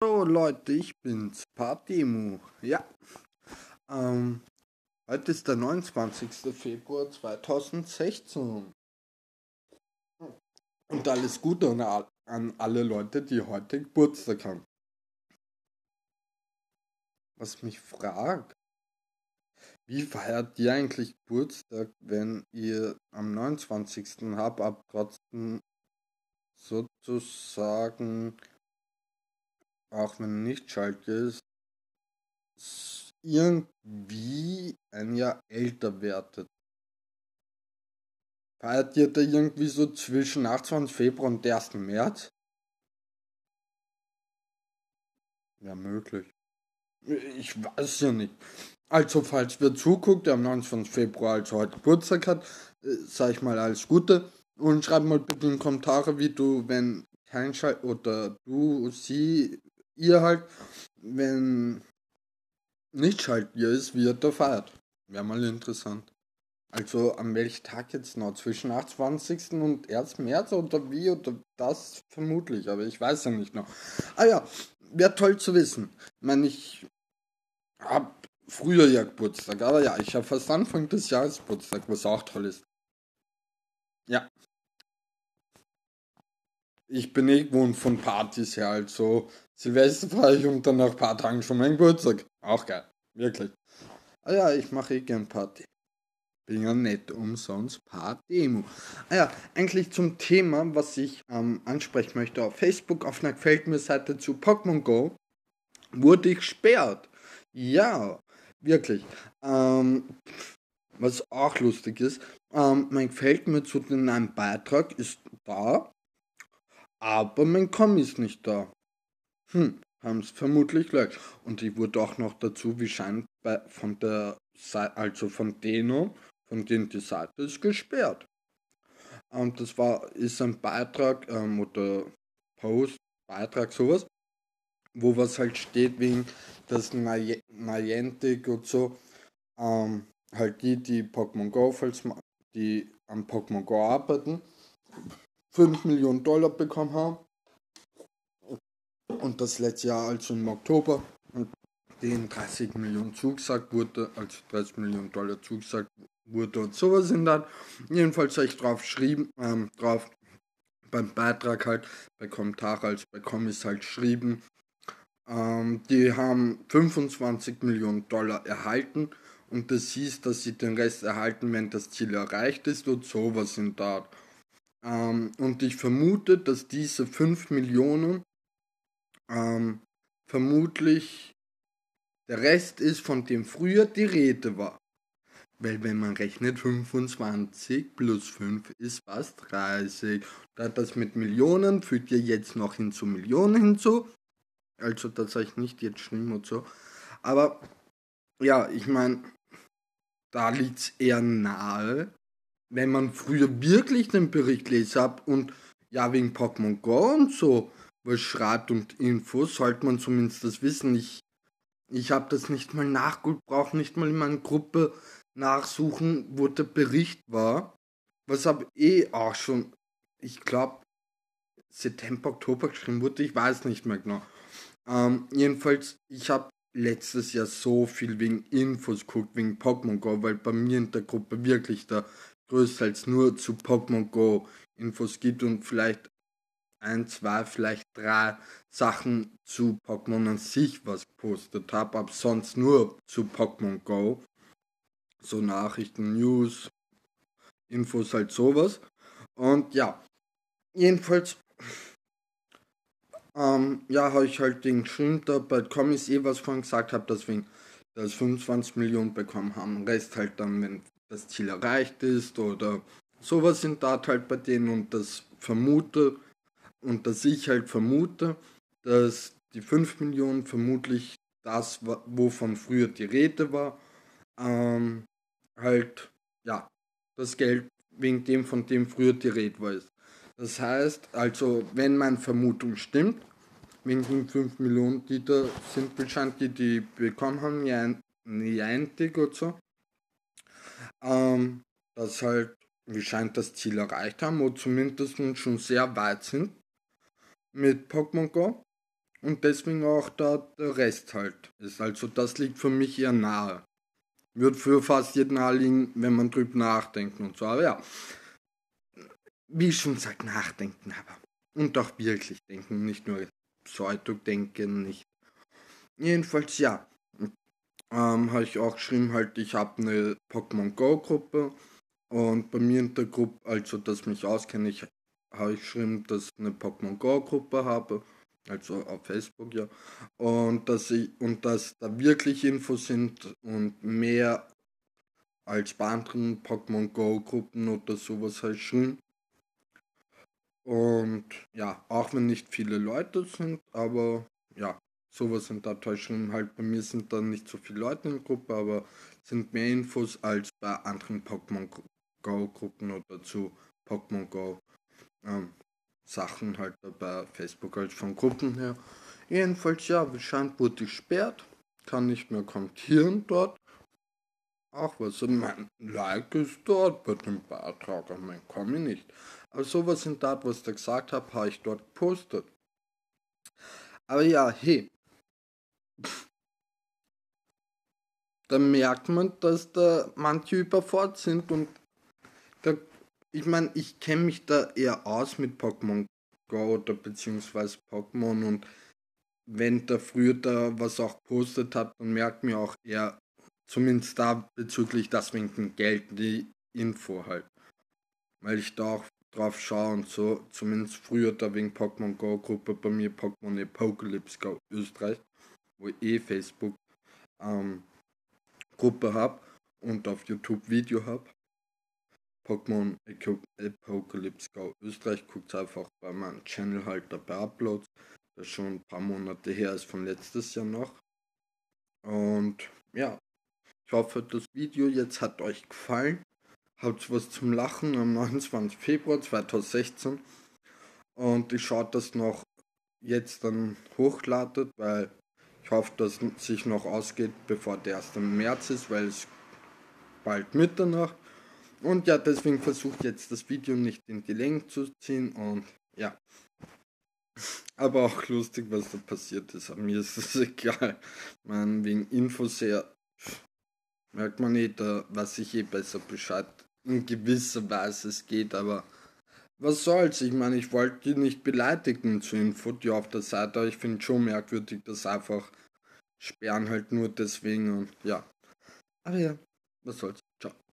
So Leute, ich bin's, Partimo. Ja. Ähm, heute ist der 29. Februar 2016. Und alles Gute an, an alle Leute, die heute Geburtstag haben. Was mich fragt, wie feiert ihr eigentlich Geburtstag, wenn ihr am 29. habt, aber trotzdem sozusagen auch wenn nicht Schalke ist, irgendwie ein Jahr älter werdet. Feiert ihr da irgendwie so zwischen 28. Februar und 1. März? Ja, möglich. Ich weiß ja nicht. Also, falls wer zuguckt, der am 29. Februar, also heute Geburtstag hat, äh, sag ich mal alles Gute und schreib mal bitte in die Kommentare, wie du, wenn kein Schalt oder du, sie ihr halt, wenn nicht Schaltbier ist, wie er da feiert. Wäre mal interessant. Also an welchem Tag jetzt noch? Zwischen 28. und 1. März oder wie? Oder das vermutlich, aber ich weiß ja nicht noch. Ah ja, wäre toll zu wissen. Ich meine, ich hab früher ja Geburtstag, aber ja, ich habe fast Anfang des Jahres Geburtstag, was auch toll ist. Ja. Ich bin eh gewohnt von Partys her, also Silvester fahre ich und dann nach ein paar Tagen schon mein Geburtstag. Auch geil. Wirklich. Ah ja, ich mache eh gern Party. Bin ja nicht umsonst Party. Ah ja, eigentlich zum Thema, was ich ähm, ansprechen möchte auf Facebook, auf einer Gefällt mir Seite zu Pokémon Go, wurde ich gesperrt. Ja, wirklich. Ähm, was auch lustig ist, ähm, mein Gefällt mir zu neuen Beitrag ist da, aber mein Com ist nicht da. Hm, haben es vermutlich gleich. Und ich wurde auch noch dazu, wie scheint, bei, von der Seite, also von Deno, von denen die Seite ist gesperrt. Und das war, ist ein Beitrag ähm, oder Post, Beitrag, sowas, wo was halt steht wegen das Niantic und so, ähm, halt die, die Pokémon Go, falls die am Pokémon Go arbeiten, 5 Millionen Dollar bekommen haben und das letzte Jahr, also im Oktober, den 30 Millionen zugesagt wurde, also 30 Millionen Dollar zugesagt wurde und sowas sind dann. Jedenfalls habe ich drauf geschrieben, ähm, drauf beim Beitrag halt, bei Kommentare als bei Kommis halt geschrieben, ähm, die haben 25 Millionen Dollar erhalten und das hieß, dass sie den Rest erhalten, wenn das Ziel erreicht ist und sowas sind da. Ähm, und ich vermute, dass diese 5 Millionen ähm, vermutlich der Rest ist, von dem früher die Rede war. Weil wenn man rechnet, 25 plus 5 ist fast 30. Da das mit Millionen fügt ihr jetzt noch hinzu Millionen hinzu. Also das ich nicht jetzt schlimm und so. Aber ja, ich meine, da liegt es eher nahe, wenn man früher wirklich den Bericht lesen hat und ja, wegen Pokémon Go und so, was schreibt und Infos, sollte man zumindest das wissen. Ich, ich habe das nicht mal nachgeholt, brauche nicht mal in meiner Gruppe nachsuchen, wo der Bericht war. Was habe eh auch schon, ich glaube, September, Oktober geschrieben wurde, ich weiß nicht mehr genau. Ähm, jedenfalls, ich habe letztes Jahr so viel wegen Infos geguckt, wegen Pokémon Go, weil bei mir in der Gruppe wirklich da größtenteils nur zu Pokémon Go Infos gibt und vielleicht ein, zwei, vielleicht drei Sachen zu Pokémon an sich was gepostet habe, aber sonst nur zu Pokémon Go. So Nachrichten, News, Infos, halt sowas. Und ja, jedenfalls, ähm, ja, habe ich halt den geschrieben, bei Comics eh was vorhin gesagt habe, deswegen, dass 25 Millionen bekommen haben. Rest halt dann, wenn das Ziel erreicht ist oder sowas sind da halt bei denen und das vermute und dass ich halt vermute, dass die 5 Millionen vermutlich das, wovon früher die Rede war, ähm, halt, ja, das Geld wegen dem, von dem früher die Rede war. Das heißt, also, wenn meine Vermutung stimmt, wegen den 5 Millionen, die da sind, die die bekommen haben, ja, Niantic oder so, ähm, dass halt, wie scheint das Ziel erreicht haben, oder zumindest schon sehr weit sind mit Pokémon Go. und deswegen auch da der Rest halt ist. Also das liegt für mich eher nahe. Wird für fast jeden nahe liegen, wenn man drüber nachdenkt und so. Aber ja, wie schon gesagt, nachdenken aber. Und auch wirklich denken, nicht nur Pseudo-denken, nicht. Jedenfalls ja, ähm, habe ich auch geschrieben, halt, ich habe eine Pokémon Go-Gruppe und bei mir in der Gruppe, also dass mich auskenne, ich habe ich geschrieben, dass ich eine Pokémon Go-Gruppe habe, also auf Facebook, ja, und dass ich und dass da wirklich Infos sind und mehr als bei anderen Pokémon Go-Gruppen oder sowas halt schon. Und ja, auch wenn nicht viele Leute sind, aber ja, sowas sind da Täuschungen. Halt bei mir sind da nicht so viele Leute in der Gruppe, aber sind mehr Infos als bei anderen Pokémon Go-Gruppen oder zu Pokémon Go ähm, Sachen halt bei Facebook als von Gruppen her. Jedenfalls ja, scheint wurde gesperrt, kann nicht mehr kommentieren dort. Ach was, mein Like ist dort bei dem Beitrag, aber mein komme ich nicht. Aber sowas in Tat, was ich da gesagt habe, habe ich dort gepostet. Aber ja, hey. Da merkt man, dass da manche überfordert sind und da, ich meine, ich kenne mich da eher aus mit Pokémon Go oder beziehungsweise Pokémon und wenn da früher da was auch postet hat, dann merkt mir auch eher, zumindest da bezüglich das dem Geld, die Info halt. Weil ich da auch drauf schaue und so, zumindest früher da wegen Pokémon Go Gruppe bei mir Pokémon Apocalypse Go Österreich, wo ich eh Facebook ähm, habe und auf YouTube Video habe. Pokémon Apocalypse Go Österreich, guckt einfach bei meinem Channel halt dabei Uploads, das schon ein paar Monate her ist von letztes Jahr noch. Und ja, ich hoffe, das Video jetzt hat euch gefallen habt was zum Lachen am 29. Februar 2016 und ich schaue, dass noch jetzt dann hochladet, weil ich hoffe, dass es sich noch ausgeht, bevor der 1. März ist, weil es bald Mitternacht und ja, deswegen versuche ich jetzt das Video nicht in die Länge zu ziehen und ja. Aber auch lustig, was da passiert ist. Aber mir ist es egal. Man, wegen Infos her merkt man eh, da weiß ich eh besser Bescheid in gewisser Weise es geht, aber was soll's? Ich meine, ich wollte die nicht beleidigen zu Info, die auf der Seite, aber ich finde schon merkwürdig, dass einfach sperren halt nur deswegen und ja. Aber ja, was soll's.